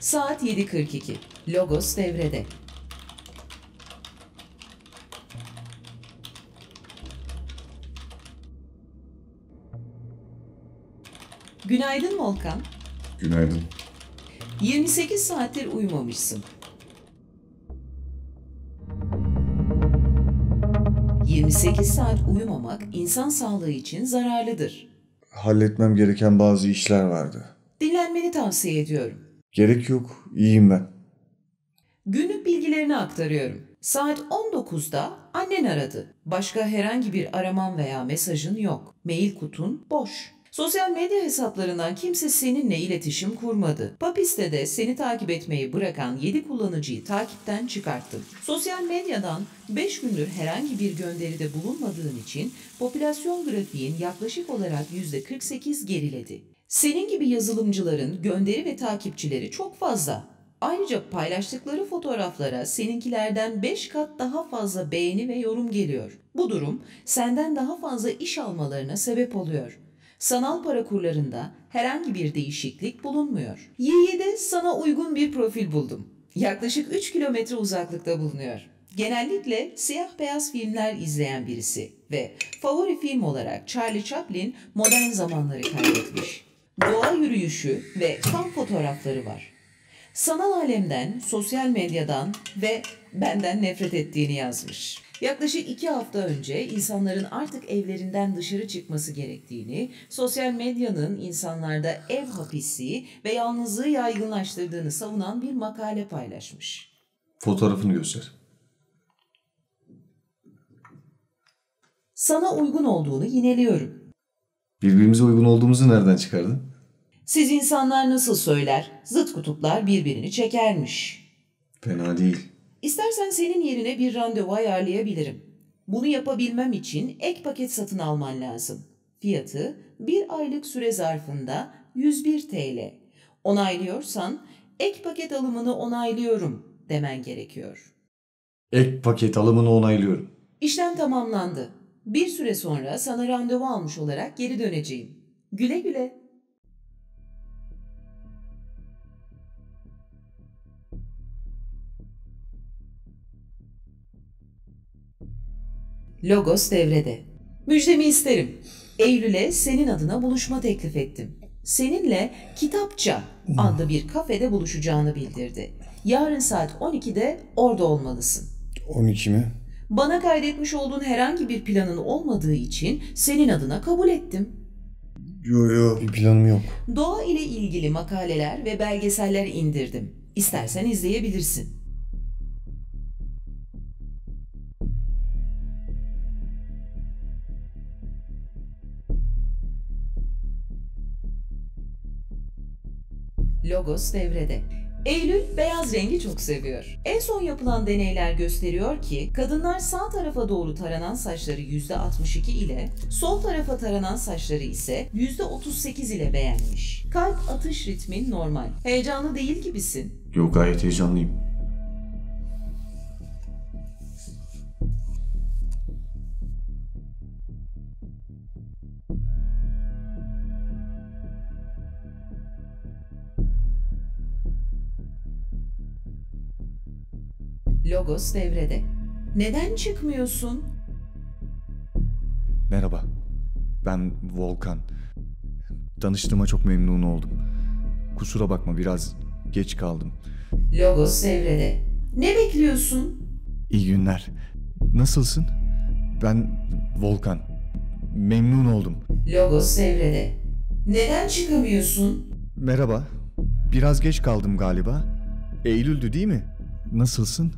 Saat 7.42. Logos devrede. Günaydın Volkan. Günaydın. 28 saattir uyumamışsın. 28 saat uyumamak insan sağlığı için zararlıdır. Halletmem gereken bazı işler vardı. Dinlenmeni tavsiye ediyorum. Gerek yok, iyiyim ben. Günlük bilgilerini aktarıyorum. Saat 19'da annen aradı. Başka herhangi bir araman veya mesajın yok. Mail kutun boş. Sosyal medya hesaplarından kimse seninle iletişim kurmadı. Papis'te de seni takip etmeyi bırakan 7 kullanıcıyı takipten çıkarttın. Sosyal medyadan 5 gündür herhangi bir gönderide bulunmadığın için popülasyon grafiğin yaklaşık olarak %48 geriledi. Senin gibi yazılımcıların gönderi ve takipçileri çok fazla. Ayrıca paylaştıkları fotoğraflara seninkilerden 5 kat daha fazla beğeni ve yorum geliyor. Bu durum senden daha fazla iş almalarına sebep oluyor. Sanal para kurlarında herhangi bir değişiklik bulunmuyor. Yiği'de sana uygun bir profil buldum. Yaklaşık 3 kilometre uzaklıkta bulunuyor. Genellikle siyah beyaz filmler izleyen birisi ve favori film olarak Charlie Chaplin modern zamanları kaydetmiş. Doğa yürüyüşü ve kamp fotoğrafları var. Sanal alemden, sosyal medyadan ve benden nefret ettiğini yazmış. Yaklaşık iki hafta önce insanların artık evlerinden dışarı çıkması gerektiğini, sosyal medyanın insanlarda ev hapisi ve yalnızlığı yaygınlaştırdığını savunan bir makale paylaşmış. Fotoğrafını göster. Sana uygun olduğunu yineliyorum. Birbirimize uygun olduğumuzu nereden çıkardın? Siz insanlar nasıl söyler, zıt kutuplar birbirini çekermiş. Fena değil. İstersen senin yerine bir randevu ayarlayabilirim. Bunu yapabilmem için ek paket satın alman lazım. Fiyatı bir aylık süre zarfında 101 TL. Onaylıyorsan ek paket alımını onaylıyorum demen gerekiyor. Ek paket alımını onaylıyorum. İşlem tamamlandı. Bir süre sonra sana randevu almış olarak geri döneceğim. Güle güle. Logos devrede. Müjdemi isterim. Eylül'e senin adına buluşma teklif ettim. Seninle Kitapça adlı bir kafede buluşacağını bildirdi. Yarın saat 12'de orada olmalısın. 12 mi? Bana kaydetmiş olduğun herhangi bir planın olmadığı için senin adına kabul ettim. Yo yo. Bir planım yok. Doğa ile ilgili makaleler ve belgeseller indirdim. İstersen izleyebilirsin. Logos devrede. Eylül beyaz rengi çok seviyor. En son yapılan deneyler gösteriyor ki kadınlar sağ tarafa doğru taranan saçları %62 ile sol tarafa taranan saçları ise %38 ile beğenmiş. Kalp atış ritmin normal. Heyecanlı değil gibisin. Yok gayet heyecanlıyım. Logos devrede. Neden çıkmıyorsun? Merhaba. Ben Volkan. Tanıştığıma çok memnun oldum. Kusura bakma biraz geç kaldım. Logos devrede. Ne bekliyorsun? İyi günler. Nasılsın? Ben Volkan. Memnun oldum. Logos devrede. Neden çıkamıyorsun? Merhaba. Biraz geç kaldım galiba. Eylül'dü değil mi? Nasılsın?